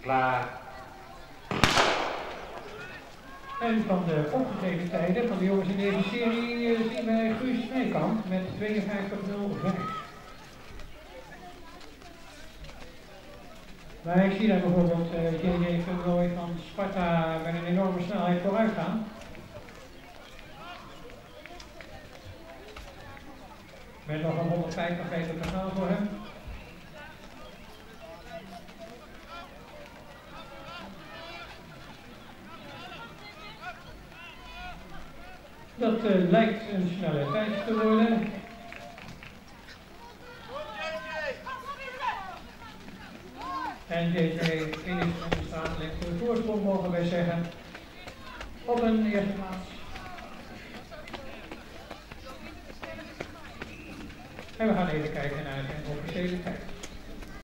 Klaar. En van de opgegeven tijden van de jongens in deze serie eh, zien wij Guus Nijkamp met 52.05. Wij zien daar bijvoorbeeld uh, JJ van Rooij van Sparta met een enorme snelheid vooruit gaan. Met nog een 150 meter te gaan voor hem. Dat uh, lijkt een snelle tijd te worden. En JJ de staat ligt de voorsprong, mogen wij zeggen, op een eerste plaats. En we gaan even kijken naar de officiële tijd.